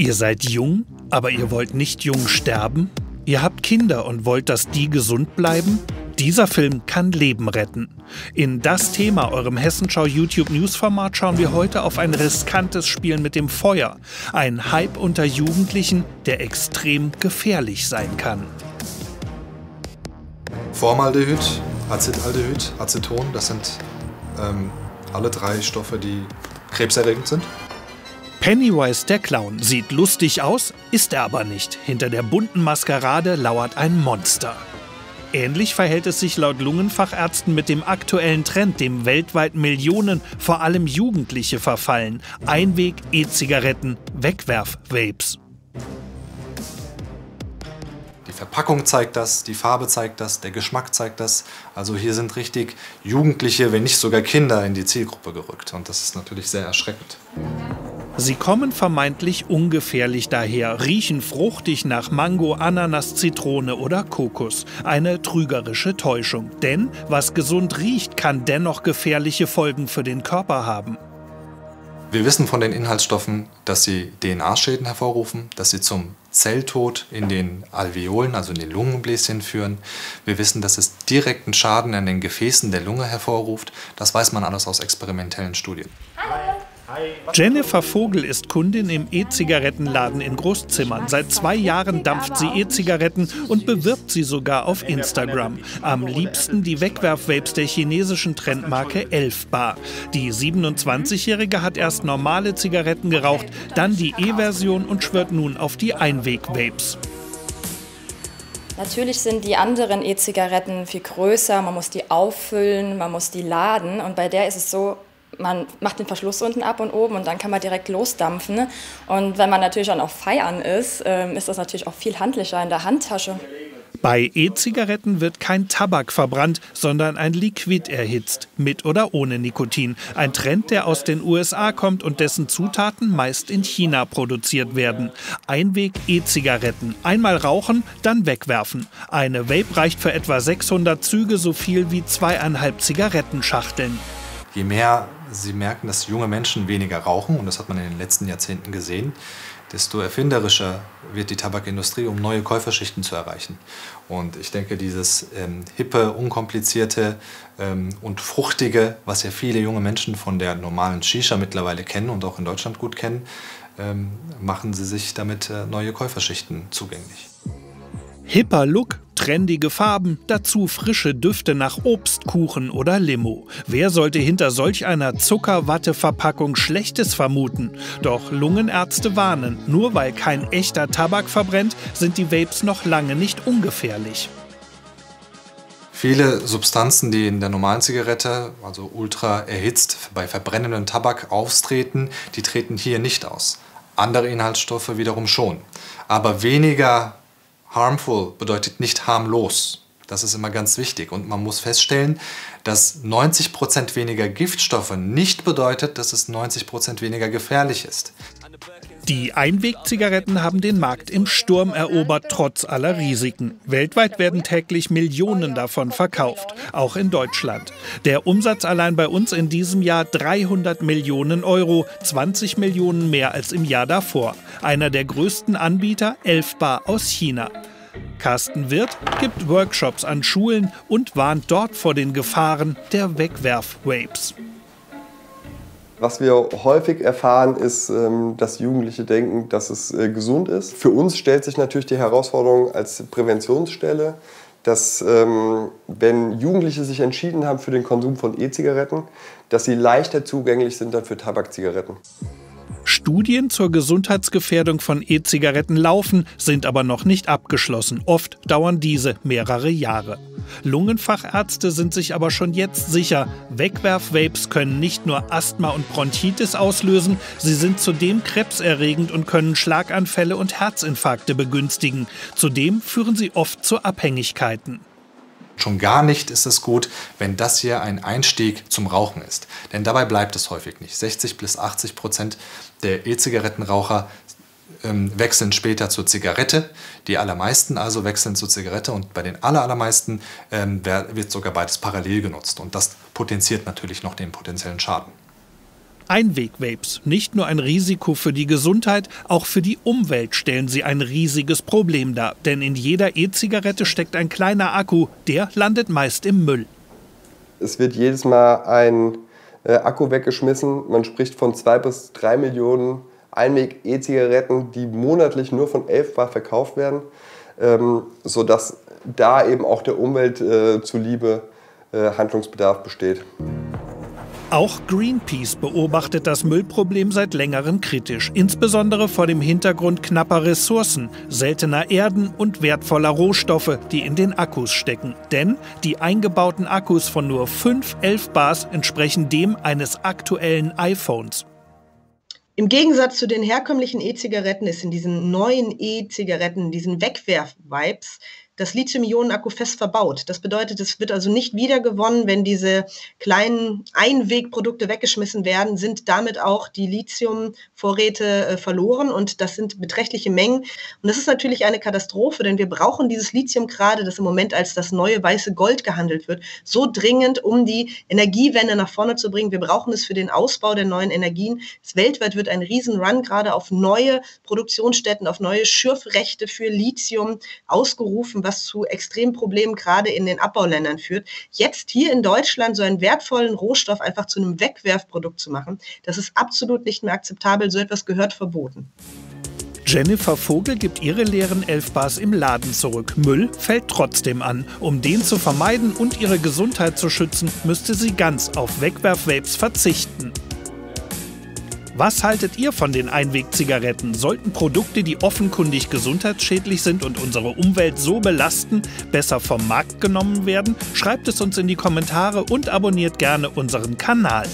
Ihr seid jung, aber ihr wollt nicht jung sterben? Ihr habt Kinder und wollt, dass die gesund bleiben? Dieser Film kann Leben retten. In das Thema, eurem Hessenschau YouTube News Format, schauen wir heute auf ein riskantes Spiel mit dem Feuer. Ein Hype unter Jugendlichen, der extrem gefährlich sein kann. Formaldehyd, Acetaldehyd, Aceton, das sind ähm, alle drei Stoffe, die krebserregend sind. Pennywise der Clown sieht lustig aus, ist er aber nicht. Hinter der bunten Maskerade lauert ein Monster. Ähnlich verhält es sich laut Lungenfachärzten mit dem aktuellen Trend, dem weltweit Millionen, vor allem Jugendliche verfallen. Einweg, E-Zigaretten, Wegwerf-Vapes. Die Verpackung zeigt das, die Farbe zeigt das, der Geschmack zeigt das. Also hier sind richtig Jugendliche, wenn nicht sogar Kinder in die Zielgruppe gerückt. Und das ist natürlich sehr erschreckend. Sie kommen vermeintlich ungefährlich daher, riechen fruchtig nach Mango, Ananas, Zitrone oder Kokos. Eine trügerische Täuschung. Denn was gesund riecht, kann dennoch gefährliche Folgen für den Körper haben. Wir wissen von den Inhaltsstoffen, dass sie DNA-Schäden hervorrufen, dass sie zum Zelltod in den Alveolen, also in den Lungenbläschen führen. Wir wissen, dass es direkten Schaden an den Gefäßen der Lunge hervorruft. Das weiß man alles aus experimentellen Studien. Hallo. Jennifer Vogel ist Kundin im E-Zigarettenladen in Großzimmern. Seit zwei Jahren dampft sie E-Zigaretten und bewirbt sie sogar auf Instagram. Am liebsten die Wegwerf-Vapes der chinesischen Trendmarke Elfbar. Die 27-Jährige hat erst normale Zigaretten geraucht, dann die E-Version und schwört nun auf die Einweg-Vapes. Natürlich sind die anderen E-Zigaretten viel größer, man muss die auffüllen, man muss die laden und bei der ist es so, man macht den Verschluss unten ab und oben und dann kann man direkt losdampfen. Und wenn man natürlich dann auf Feiern ist, ähm, ist das natürlich auch viel handlicher in der Handtasche. Bei E-Zigaretten wird kein Tabak verbrannt, sondern ein Liquid erhitzt, mit oder ohne Nikotin. Ein Trend, der aus den USA kommt und dessen Zutaten meist in China produziert werden. Einweg E-Zigaretten. Einmal rauchen, dann wegwerfen. Eine Vape reicht für etwa 600 Züge so viel wie zweieinhalb Zigarettenschachteln. Je mehr sie merken, dass junge Menschen weniger rauchen, und das hat man in den letzten Jahrzehnten gesehen, desto erfinderischer wird die Tabakindustrie, um neue Käuferschichten zu erreichen. Und ich denke, dieses ähm, hippe, unkomplizierte ähm, und fruchtige, was ja viele junge Menschen von der normalen Shisha mittlerweile kennen und auch in Deutschland gut kennen, ähm, machen sie sich damit äh, neue Käuferschichten zugänglich. Hipper Look, trendige Farben, dazu frische Düfte nach Obstkuchen oder Limo. Wer sollte hinter solch einer Zuckerwatteverpackung Schlechtes vermuten? Doch Lungenärzte warnen, nur weil kein echter Tabak verbrennt, sind die Vapes noch lange nicht ungefährlich. Viele Substanzen, die in der normalen Zigarette, also ultra erhitzt, bei verbrennendem Tabak austreten, die treten hier nicht aus. Andere Inhaltsstoffe wiederum schon. Aber weniger Harmful bedeutet nicht harmlos. Das ist immer ganz wichtig. Und man muss feststellen, dass 90% weniger Giftstoffe nicht bedeutet, dass es 90% weniger gefährlich ist. Die Einwegzigaretten haben den Markt im Sturm erobert, trotz aller Risiken. Weltweit werden täglich Millionen davon verkauft, auch in Deutschland. Der Umsatz allein bei uns in diesem Jahr 300 Millionen Euro, 20 Millionen mehr als im Jahr davor. Einer der größten Anbieter, Elfbar aus China. Carsten Wirth gibt Workshops an Schulen und warnt dort vor den Gefahren der Wegwerf-Vapes. Was wir häufig erfahren, ist, ähm, dass Jugendliche denken, dass es äh, gesund ist. Für uns stellt sich natürlich die Herausforderung als Präventionsstelle, dass ähm, wenn Jugendliche sich entschieden haben für den Konsum von E-Zigaretten, dass sie leichter zugänglich sind dann für Tabakzigaretten. Studien zur Gesundheitsgefährdung von E-Zigaretten laufen, sind aber noch nicht abgeschlossen. Oft dauern diese mehrere Jahre. Lungenfachärzte sind sich aber schon jetzt sicher, Wegwerf-Vapes können nicht nur Asthma und Bronchitis auslösen, sie sind zudem krebserregend und können Schlaganfälle und Herzinfarkte begünstigen. Zudem führen sie oft zu Abhängigkeiten. Schon gar nicht ist es gut, wenn das hier ein Einstieg zum Rauchen ist. Denn dabei bleibt es häufig nicht. 60 bis 80 Prozent der E-Zigarettenraucher ähm, wechseln später zur Zigarette. Die allermeisten also wechseln zur Zigarette und bei den allermeisten ähm, wird sogar beides parallel genutzt. Und das potenziert natürlich noch den potenziellen Schaden. Einweg-Vapes, nicht nur ein Risiko für die Gesundheit, auch für die Umwelt stellen sie ein riesiges Problem dar. Denn in jeder E-Zigarette steckt ein kleiner Akku, der landet meist im Müll. Es wird jedes Mal ein äh, Akku weggeschmissen. Man spricht von zwei bis drei Millionen Einweg-E-Zigaretten, die monatlich nur von Elfbar verkauft werden, ähm, sodass da eben auch der Umwelt äh, zuliebe äh, Handlungsbedarf besteht. Auch Greenpeace beobachtet das Müllproblem seit längerem kritisch, insbesondere vor dem Hintergrund knapper Ressourcen, seltener Erden und wertvoller Rohstoffe, die in den Akkus stecken. Denn die eingebauten Akkus von nur 5 11 Bars entsprechen dem eines aktuellen iPhones. Im Gegensatz zu den herkömmlichen E-Zigaretten ist in diesen neuen E-Zigaretten, diesen Wegwerf-Vibes, das Lithium-Ionen-Akku fest verbaut. Das bedeutet, es wird also nicht wiedergewonnen, wenn diese kleinen Einwegprodukte weggeschmissen werden, sind damit auch die Lithium-Vorräte äh, verloren und das sind beträchtliche Mengen. Und das ist natürlich eine Katastrophe, denn wir brauchen dieses Lithium gerade, das im Moment als das neue weiße Gold gehandelt wird, so dringend, um die Energiewende nach vorne zu bringen. Wir brauchen es für den Ausbau der neuen Energien. Es weltweit wird ein Riesenrun gerade auf neue Produktionsstätten, auf neue Schürfrechte für Lithium ausgerufen, was zu extremen Problemen gerade in den Abbauländern führt. Jetzt hier in Deutschland so einen wertvollen Rohstoff einfach zu einem Wegwerfprodukt zu machen, das ist absolut nicht mehr akzeptabel. So etwas gehört verboten. Jennifer Vogel gibt ihre leeren Elfbars im Laden zurück. Müll fällt trotzdem an. Um den zu vermeiden und ihre Gesundheit zu schützen, müsste sie ganz auf Wegwerfvapes verzichten. Was haltet ihr von den Einwegzigaretten? Sollten Produkte, die offenkundig gesundheitsschädlich sind und unsere Umwelt so belasten, besser vom Markt genommen werden? Schreibt es uns in die Kommentare und abonniert gerne unseren Kanal.